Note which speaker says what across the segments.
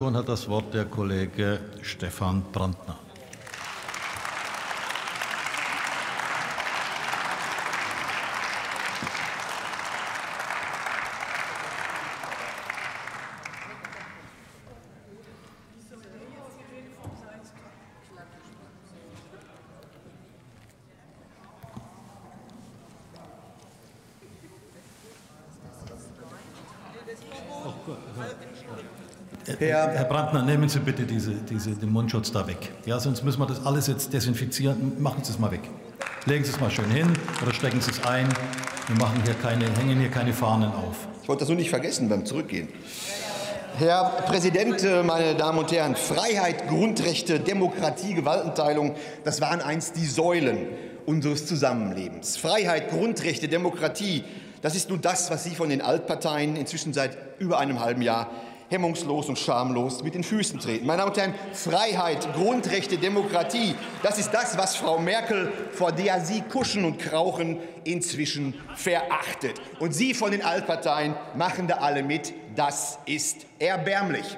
Speaker 1: Nun hat das Wort der Kollege Stefan Brandner. Herr, Herr Brandner, nehmen Sie bitte diese, diese, den Mundschutz da weg. Ja, sonst müssen wir das alles jetzt desinfizieren. Machen Sie es mal weg. Legen Sie es mal schön hin oder stecken Sie es ein. Wir machen hier keine, hängen hier keine Fahnen auf.
Speaker 2: Ich wollte das nur nicht vergessen beim Zurückgehen. Herr Präsident, äh, meine Damen und Herren, Freiheit, Grundrechte, Demokratie, Gewaltenteilung, das waren einst die Säulen unseres Zusammenlebens. Freiheit, Grundrechte, Demokratie, das ist nun das, was Sie von den Altparteien inzwischen seit über einem halben Jahr hemmungslos und schamlos mit den Füßen treten. Meine Damen und Herren, Freiheit, Grundrechte, Demokratie, das ist das, was Frau Merkel, vor der Sie kuschen und krauchen, inzwischen verachtet. Und Sie von den Altparteien machen da alle mit. Das ist erbärmlich.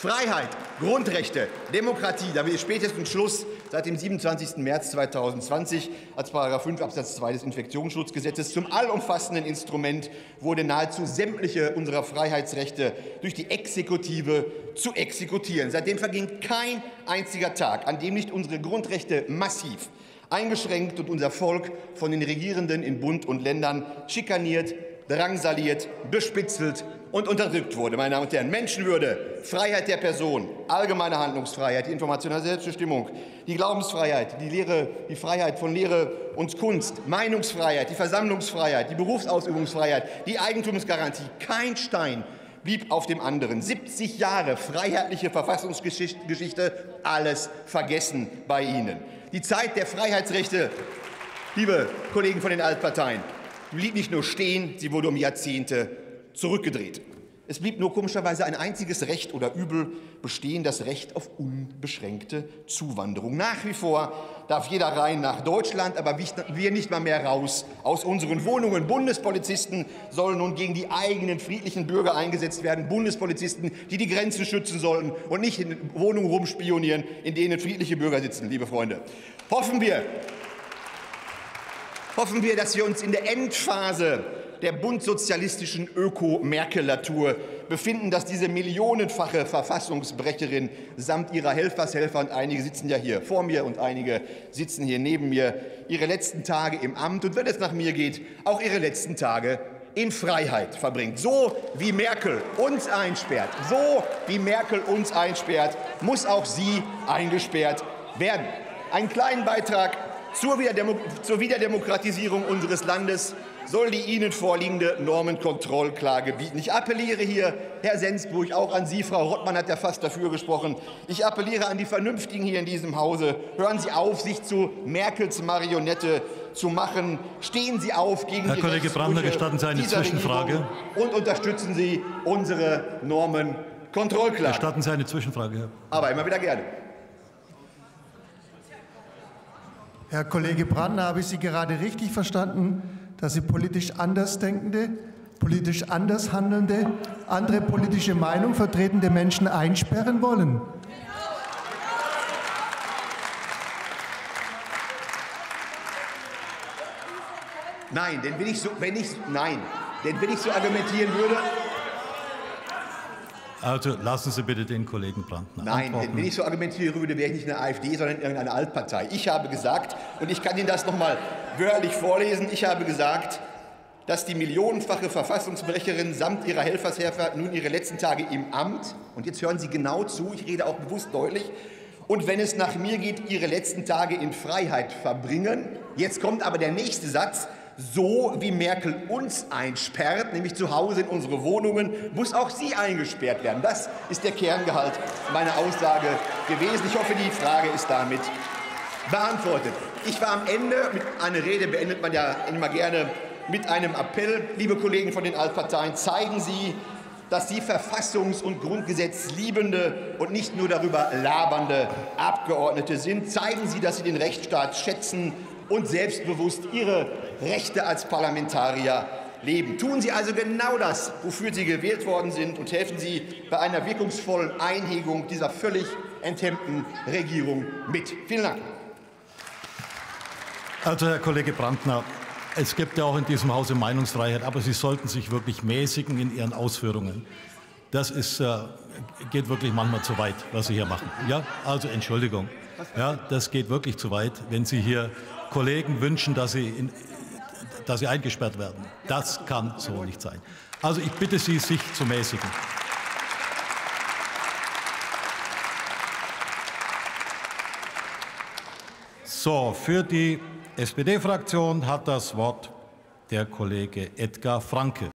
Speaker 2: Freiheit, Grundrechte, Demokratie, da will ich spätestens Schluss seit dem 27. März 2020 als § 5 Absatz 2 des Infektionsschutzgesetzes zum allumfassenden Instrument wurde nahezu sämtliche unserer Freiheitsrechte durch die Exekutive zu exekutieren. Seitdem verging kein einziger Tag, an dem nicht unsere Grundrechte massiv eingeschränkt und unser Volk von den Regierenden in Bund und Ländern schikaniert, drangsaliert, bespitzelt und unterdrückt wurde. Meine Damen und Herren, Menschenwürde, Freiheit der Person, allgemeine Handlungsfreiheit, die informationelle Selbstbestimmung, die Glaubensfreiheit, die, Lehre, die Freiheit von Lehre und Kunst, Meinungsfreiheit, die Versammlungsfreiheit, die Berufsausübungsfreiheit, die Eigentumsgarantie. Kein Stein blieb auf dem anderen. 70 Jahre freiheitliche Verfassungsgeschichte, alles vergessen bei Ihnen. Die Zeit der Freiheitsrechte, liebe Kollegen von den Altparteien, blieb nicht nur stehen, sie wurde um Jahrzehnte zurückgedreht. Es blieb nur komischerweise ein einziges Recht oder Übel bestehen, das Recht auf unbeschränkte Zuwanderung. Nach wie vor darf jeder rein nach Deutschland, aber wir nicht mal mehr raus aus unseren Wohnungen. Bundespolizisten sollen nun gegen die eigenen friedlichen Bürger eingesetzt werden. Bundespolizisten, die die Grenzen schützen sollen und nicht in Wohnungen rumspionieren, in denen friedliche Bürger sitzen, liebe Freunde. Hoffen wir, hoffen wir, dass wir uns in der Endphase der bundsozialistischen Öko-Merkelatur befinden, dass diese millionenfache Verfassungsbrecherin samt ihrer Helfershelfer, und einige sitzen ja hier vor mir und einige sitzen hier neben mir, ihre letzten Tage im Amt und wenn es nach mir geht, auch ihre letzten Tage in Freiheit verbringt. So wie Merkel uns einsperrt, so wie Merkel uns einsperrt, muss auch sie eingesperrt werden. Einen kleinen Beitrag zur Wiederdemokratisierung unseres Landes soll die Ihnen vorliegende Normenkontrollklage bieten. Ich appelliere hier, Herr Sensburg, auch an Sie, Frau Rottmann hat ja fast dafür gesprochen. Ich appelliere an die Vernünftigen hier in diesem Hause. Hören Sie auf, sich zu Merkels Marionette zu machen. Stehen Sie auf gegen
Speaker 1: Herr
Speaker 2: die
Speaker 1: Kollege Brandner, gestatten Sie eine Zwischenfrage?
Speaker 2: Und unterstützen Sie unsere Normenkontrollklage.
Speaker 1: Gestatten Sie eine Zwischenfrage, Herr.
Speaker 2: Aber immer wieder gerne.
Speaker 3: Herr Kollege Brandner, habe ich Sie gerade richtig verstanden, dass Sie politisch Andersdenkende, politisch anders handelnde, andere politische Meinung vertretende Menschen einsperren wollen?
Speaker 2: Nein, denn wenn ich so, wenn ich, nein, denn wenn ich so argumentieren würde,
Speaker 1: also lassen Sie bitte den Kollegen Brandner
Speaker 2: Nein,
Speaker 1: antworten.
Speaker 2: wenn ich so argumentieren würde, wäre ich nicht eine AfD, sondern irgendeine Altpartei. Ich habe gesagt, und ich kann Ihnen das noch mal wörtlich vorlesen, ich habe gesagt, dass die millionenfache Verfassungsbrecherin samt ihrer Helfershelfer nun ihre letzten Tage im Amt, und jetzt hören Sie genau zu, ich rede auch bewusst deutlich, und wenn es nach mir geht, ihre letzten Tage in Freiheit verbringen. Jetzt kommt aber der nächste Satz, so wie Merkel uns einsperrt, nämlich zu Hause in unsere Wohnungen, muss auch sie eingesperrt werden. Das ist der Kerngehalt meiner Aussage gewesen. Ich hoffe, die Frage ist damit beantwortet. Ich war am Ende, mit einer Rede beendet man ja immer gerne mit einem Appell, liebe Kollegen von den Altparteien, zeigen Sie, dass Sie Verfassungs- und Grundgesetzliebende und nicht nur darüber labernde Abgeordnete sind. Zeigen Sie, dass Sie den Rechtsstaat schätzen und selbstbewusst Ihre Rechte als Parlamentarier leben. Tun Sie also genau das, wofür Sie gewählt worden sind, und helfen Sie bei einer wirkungsvollen Einhegung dieser völlig enthemmten Regierung mit. Vielen Dank.
Speaker 1: Also, Herr Kollege Brandner, es gibt ja auch in diesem Hause Meinungsfreiheit, aber Sie sollten sich wirklich mäßigen in Ihren Ausführungen. Das ist, äh, geht wirklich manchmal zu weit, was Sie hier machen. Ja, also Entschuldigung. Ja, das geht wirklich zu weit, wenn Sie hier Kollegen wünschen, dass sie, in, dass sie eingesperrt werden. Das kann so nicht sein. Also ich bitte Sie, sich zu mäßigen. So, für die SPD-Fraktion hat das Wort der Kollege Edgar Franke.